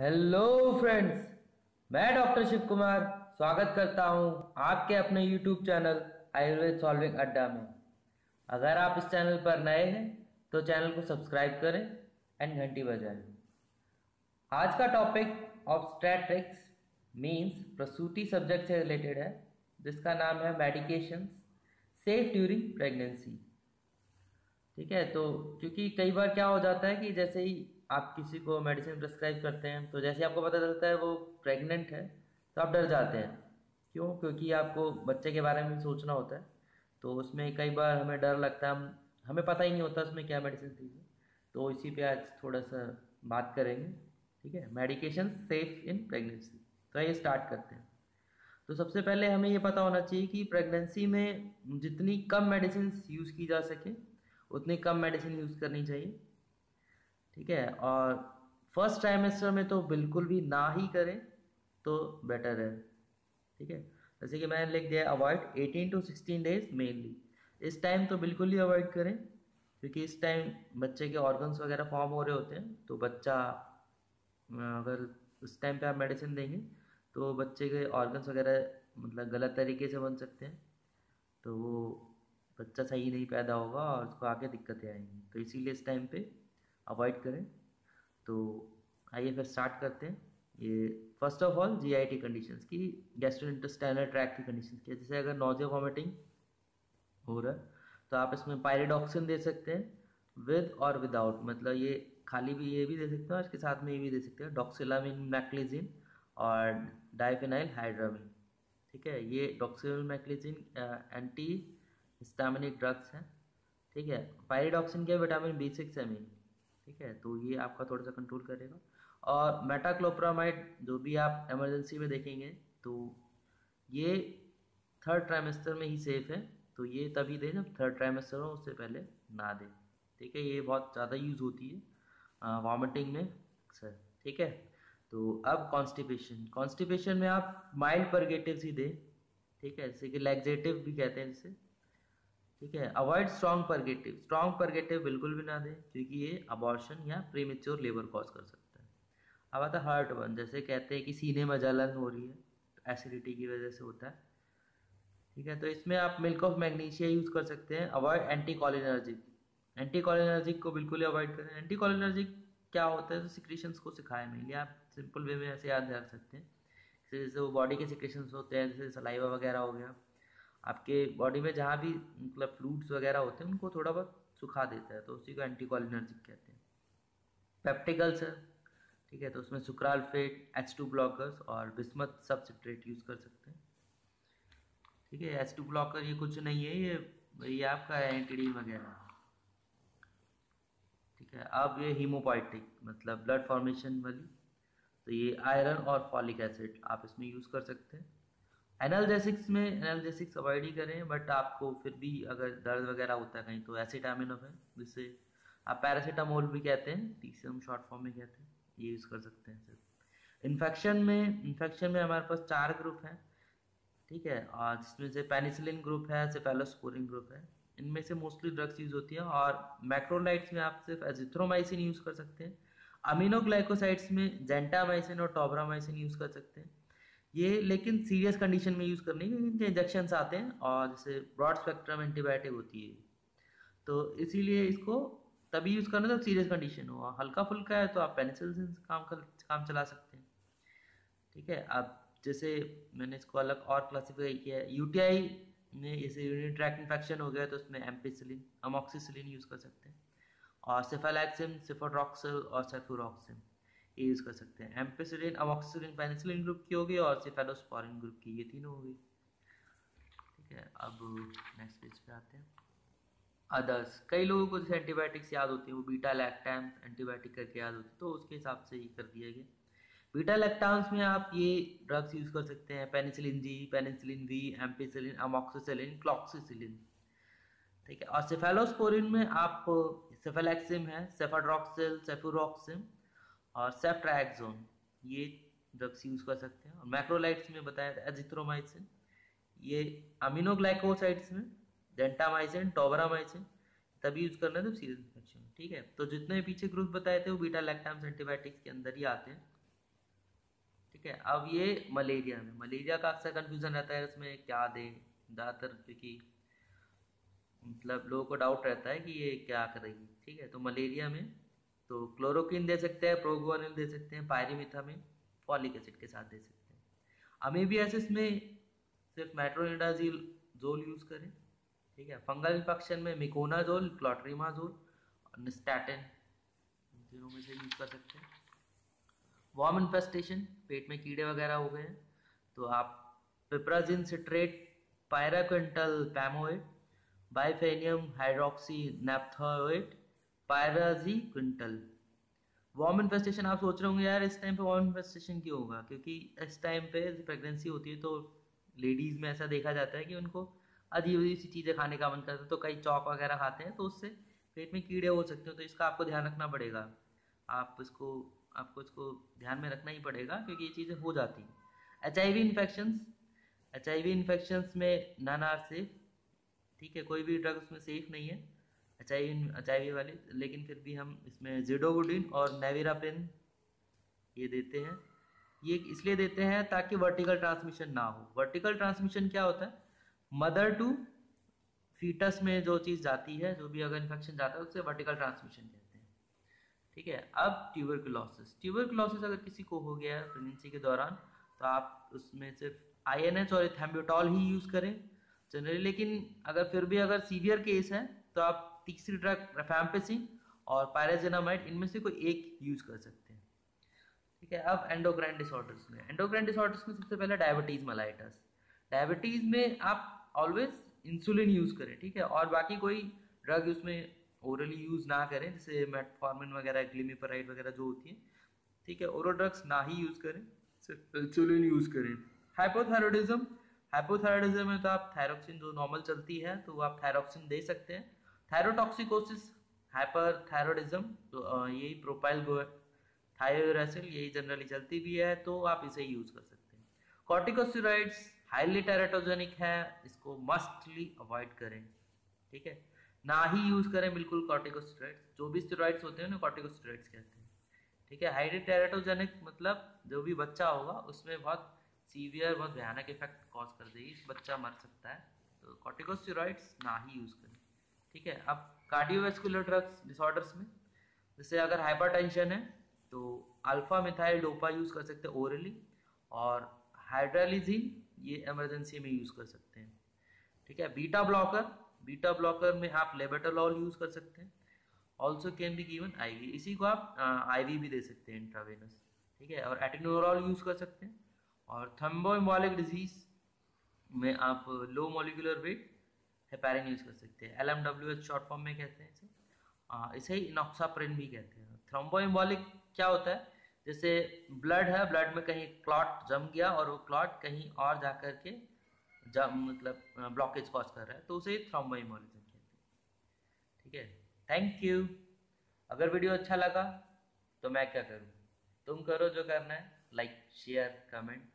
Hello friends मैं doctor Shiv Kumar स्वागत करता हूँ आपके अपने यूट्यूब चैनल आयुर्वेद सॉल्विंग अड्डा में। अगर आप इस चैनल पर नए हैं तो चैनल को सब्सक्राइब करें एंड घंटी बजाएँ। आज का टॉपिक ऑब्स्ट्रेट्रिक्स मींस प्रसूति सब्जेक्ट से रिलेटेड है, जिसका नाम है मेडिकेशंस सेफ़ ड्यूरिंग प्रेगनेंसी ठीक है तो क्योंकि कई बार क्या हो जाता है कि जैसे ही आप किसी को मेडिसिन प्रिस्क्राइब करते हैं तो जैसे आपको पता चलता है वो प्रेग्नेंट है तो आप डर जाते हैं। क्यों? क्योंकि आपको बच्चे के बारे में सोचना होता है। तो उसमें कई बार हमें डर लगता है, हम, हमें पता ही नहीं होता उसमें क्या मेडिसिन थी। तो इसी पे आज थोड़ा सा बात करेंगे, ठीक है? मेडिकेशन सेफ़ इन प्रेगनेंसी तो आइए स्टार्ट करते हैं। तो सबसे पहले हमें ये पता होना चाहिए कि प्रेगनेंसी में जितनी कम मेडिसिन यूज़ की जा सके, उतनी कम मेडिसिन यूज़ करनी चाहिए। ठीक है? और फ़र्स्ट ट्राइमेस्टर में तो बिल्कुल भी ना ही करें तो बेटर है। ठीक है? जैसे कि मैंने लिख दिया अवॉइड 18 टू 16 डेज़ मेनली इस टाइम तो बिल्कुल ही अवॉइड करें, क्योंकि इस टाइम बच्चे के ऑर्गन्स वगैरह फॉर्म हो रहे होते हैं तो बच्चा अगर उस टाइम पे आप मेडिसिन देंगे तो बच्चे के ऑर्गन्स वगैरह मतलब गलत तरीके से बन सकते हैं। तो वो बच्चा सही नहीं पैदा होगा और उसको आगे दिक्कतें आएँगी। तो इसीलिए इस टाइम पे अवॉइड करें। तो आइए फिर स्टार्ट करते हैं। ये first of all G I T condition की गैस्ट्रोइंटेस्टाइनल ट्रैक की कंडीशन की। जैसे अगर नोजिया वॉमिटिंग हो रहा है तो आप इसमें पायरेडॉक्सिन दे सकते हैं विद और विदाउट मतलब ये खाली भी ये भी दे सकते हैं और इसके साथ में ये भी दे सकते हैं। डॉक्सिलामिन मैक्लिजिन और डाइफिनाइल हाइड्रामिन ठीक है, ये डॉक्सिल मैक्लिजिन एंटी हिस्टामिनिक ड्रग्स हैं। ठीक है पायरिडॉक्सिन क्या विटामिन बी सिक्स है मेन ठीक है? तो ये आपका थोड़ा सा कंट्रोल करेगा। और मेटाक्लोप्रामाइड जो भी आप इमरजेंसी में देखेंगे तो ये थर्ड ट्राइमेस्टर में ही सेफ़ है। तो ये तभी दें जब थर्ड ट्राइमेस्टर हो, उससे पहले ना दें। ठीक है? ये बहुत ज़्यादा यूज़ होती है वॉमिटिंग में सर ठीक है? तो अब कॉन्स्टिपेशन कॉन्स्टिपेशन में आप माइल्ड परगेटिव ही दें। ठीक है? जैसे कि लैग्जेटिव भी कहते हैं जिसे ठीक है? Avoid strong purgative strong purgative बिल्कुल भी ना दें, क्योंकि ये अबॉर्शन या प्रीमेच्योर लेबर कॉज कर सकता है। अब आता है हार्ट बर्न जैसे कहते हैं कि सीने में जलन हो रही है एसिडिटी की वजह से होता है। ठीक है? तो इसमें आप मिल्क ऑफ़ मैग्नीशिया यूज़ कर सकते हैं। Avoid anticholinergic anticholinergic को बिल्कुल ही अवॉइड करें। एंटी कॉलिनर्जिक क्या होता है? तो सिक्रेशंस को सिखाए मेनली आप सिंपल वे में ऐसे याद रख सकते हैं। जैसे वो बॉडी के सिक्रेशंस होते हैं, जैसे सलाइवा वगैरह हो गया। आपके बॉडी में जहाँ भी मतलब फ्लूड्स वगैरह होते हैं, उनको थोड़ा बहुत सुखा देता है तो उसी को एंटी कॉलिनर्जिक कहते हैं। पेप्टिकल्स है, ठीक है तो उसमें sucralfate H two blockers और बिस्मत सब्सिट्रेट यूज़ कर सकते हैं। ठीक है एच टू ब्लॉकर ये कुछ नहीं है, ये ये आपका एंटीडी वगैरह। ठीक है, अब ये हीमोपाइटिक मतलब ब्लड फॉर्मेशन वाली तो ये आयरन और फॉलिक एसिड आप इसमें यूज़ कर सकते हैं। एनालजेसिक्स में एनालजेसिक्स अवॉइड ही करें बट आपको फिर भी अगर दर्द वगैरह होता है कहीं तो एसिटामिनोफ है जिससे आप पैरासीटामोल भी कहते हैं तीसरे हम शॉर्ट फॉर्म में कहते हैं, ये यूज़ कर सकते हैं सिर्फ़। इन्फेक्शन में इन्फेक्शन में हमारे पास चार ग्रुप हैं, ठीक है, और जिसमें से पेनिसिलिन ग्रुप है सेफेलोस्पोरिन ग्रुप है, इनमें से मोस्टली ड्रग्स यूज़ होती हैं, और मैक्रोलाइट्स में आप सिर्फ़ एजिथ्रोमाइसिन यूज़ कर सकते हैं अमीनोग्लाइकोसाइड्स में जेंटामाइसिन और टॉबरामाइसिन यूज़ कर सकते हैं ये लेकिन सीरियस कंडीशन में यूज़ करनी है इनके इंजेक्शन आते हैं और जैसे ब्रॉड स्पेक्ट्रम एंटीबायोटिक होती है। तो इसीलिए इसको तभी यूज़ करना जब सीरियस कंडीशन हो। हल्का फुल्का है तो आप पेनिसिलिन से काम कर, काम चला सकते हैं। ठीक है? अब जैसे मैंने इसको अलग और क्लासीफाई किया है। यूटीआई में जैसे यूनिट ट्रैक इन्फेक्शन हो गया तो उसमें एम्पिसिलिन अमोक्सिसिलिन यूज़ कर सकते हैं। और सिफेलैक्सिन सिफोड्रॉक्सिल और सेफुरॉक्सिन ये यूज़ कर सकते हैं। एम्पेसिलिन अमोक्सिलिन पेनिसिलिन ग्रुप की होगी और सिफेलोस्पोरिन ग्रुप की ये तीनों होगी ठीक है, अब नेक्स्ट पेज पे आते हैं। अदर्स कई लोगों को जैसे एंटीबायोटिक्स याद होती है, वो बीटा लैक्टैम्स एंटीबायोटिक करके याद होती है तो उसके हिसाब से ये कर दिया गया। बीटा लैक्टाम्स में आप ये ड्रग्स यूज़ कर सकते हैं penicillin G penicillin V ampicillin amoxicillin cloxacillin ठीक है, और सेफेलोस्पोरिन में आप सेफेलैक्सिम है सेफाड्रॉक्सिल सेफुरॉक्सिम और सेफ्ट्राक्सोन ये ड्रग्स यूज़ कर सकते हैं। और मैक्रोलाइट्स में बताया था, एजिथ्रोमाइसिन। ये अमीनोग्लाइकोसाइड्स में, डेंटामाइसिन, टोबरामाइसिन, तभी यूज़ करना है तो सीरियस इन्फेक्शन। ठीक है? तो जितने पीछे ग्रुप बताए थे, वो बीटा लैक्टाम्स एंटीबायोटिक्स के अंदर ही आते हैं। ठीक है? अब ये मलेरिया में। मलेरिया का अक्सर कन्फ्यूज़न रहता है, इसमें क्या दें? ज़्यादातर क्योंकि मतलब लोगों को डाउट रहता है कि ये क्या करेगी। ठीक है? तो मलेरिया में तो क्लोरोक्विन दे सकते हैं प्रोगोनिल दे सकते हैं पायरीमिथामिन फॉलिक एसिड के साथ दे सकते हैं। अमीबियासिस में सिर्फ़ मेट्रोनिडाजिल जोल यूज़ करें, ठीक है? फंगल इन्फेक्शन में मिकोनाजोल क्लोट्रीमाजोल और निस्टैटिन तीनों में से यूज़ कर सकते हैं। वॉम इन्फेस्टेशन पेट में कीड़े वगैरह हो गए हैं तो आप piperazine citrate pyrantel pamoate bephenium hydroxynaphthoate पायराजी quintal. Worm infestation आप सोच रहे होंगे, यार, इस टाइम पे वॉम इन्फेस्टेशन क्यों होगा? क्योंकि इस टाइम पे प्रेगनेंसी होती है तो लेडीज़ में ऐसा देखा जाता है कि उनको अजीब अजीब सी चीज़ें खाने का मन करता है तो कई चौक वगैरह खाते हैं तो उससे पेट में कीड़े हो सकते हो तो इसका आपको ध्यान रखना पड़ेगा। आप इसको, आपको इसको ध्यान में रखना ही पड़ेगा, क्योंकि ये चीज़ें हो जाती हैं। H I V infections H I V infections में नन आर सेफ़ ठीक है, कोई भी ड्रग उसमें सेफ़ नहीं है। एच आई वी वाली, लेकिन फिर भी हम इसमें जिडोगुडिन और नेविरापिन ये देते हैं। ये इसलिए देते हैं ताकि वर्टिकल ट्रांसमिशन ना हो। वर्टिकल ट्रांसमिशन क्या होता है? मदर टू फीटस में जो चीज़ जाती है, जो भी अगर इन्फेक्शन जाता है, उससे वर्टिकल ट्रांसमिशन कहते हैं। ठीक है? अब ट्यूबरकुलोसिस ट्यूबरकुलोसिस अगर किसी को हो गया प्रेगनेंसी के दौरान तो आप उसमें सिर्फ़ आई और थैम्ब्यूटॉल ही यूज़ करें जनरली लेकिन अगर फिर भी अगर सीवियर केस है तो आप तीसरी ड्रग रेफेम्पेसिन और पायराजेनामाइड इनमें से कोई एक यूज़ कर सकते हैं। ठीक है, अब एंडोक्राइन डिसऑर्डर्स में। एंडोक्राइन डिसऑर्डर्स में सबसे पहले डायबिटीज़ मलाइटस डायबिटीज़ में आप ऑलवेज इंसुलिन यूज़ करें, ठीक है? और बाकी कोई ड्रग उसमें ओरली यूज़ ना करें, जैसे मेटफॉर्मिन वगैरह ग्लिमीपराइड वगैरह जो होती है। ठीक है ओरल ड्रग्स ना ही यूज़ करें इंसुलिन यूज़ करें। हाइपोथायरॉयडिज्म हाइपोथायरॉयडिज्म में तो आप थायरोक्सिन जो नॉर्मल चलती है तो आप थायरोक्सिन दे सकते हैं। थायरोटॉक्सिकोसिस हाइपर थायरोडिज्म तो यही प्रोपाइल थायोरेसिल यही जनरली चलती भी है तो आप इसे यूज़ कर सकते हैं। कॉर्टिकोस्टेरॉइड्स हाईली टेराटोजेनिक है, इसको मस्टली अवॉइड करें, ठीक है? ना ही यूज़ करें बिल्कुल कॉर्टिकोस्टेरॉइड्स जो भी स्टेरॉइड्स होते हैं ना कॉर्टिकोस्टेरॉइड्स कहते हैं, ठीक है? हाईली टेराटोजेनिक मतलब जो भी बच्चा होगा, उसमें बहुत सीवियर बहुत भयानक इफ़ेक्ट कॉज कर देगी बच्चा मर सकता है। तो कॉर्टिकोस्टेरॉइड्स ना ही यूज़ करें। ठीक है? अब कार्डियोवेस्कुलर ड्रग्स डिसऑर्डर्स में, जैसे अगर हाइपरटेंशन है तो अल्फ़ा मिथाइल डोपा यूज़ कर सकते हैं ओरली और हाइड्रालिजिन ये इमरजेंसी में यूज़ कर सकते हैं। ठीक है? बीटा ब्लॉकर बीटा ब्लॉकर में आप लेबेटोलॉल यूज़ कर सकते हैं। Also can be given IV इसी को आप आईवी भी दे सकते हैं इंट्रावेनस ठीक है? और एटिनोरॉल यूज़ कर सकते हैं। और थम्बोइम्बॉलिक डिज़ीज़ में आप low molecular weight heparin use कर सकते हैं। L M W H short form में कहते हैं इसे। आ, इसे ही नॉक्साप्रिन भी कहते हैं। थ्रोम्बोइम्बॉलिक क्या होता है? जैसे ब्लड है ब्लड में कहीं क्लॉट जम गया और वो क्लॉट कहीं और जा कर के जम मतलब ब्लॉकेज कॉज कर रहा है तो उसे थ्रोम्बोइमोलिज्म कहते हैं। ठीक है? थैंक यू अगर वीडियो अच्छा लगा तो मैं क्या करूँ? तुम करो जो करना है लाइक शेयर कमेंट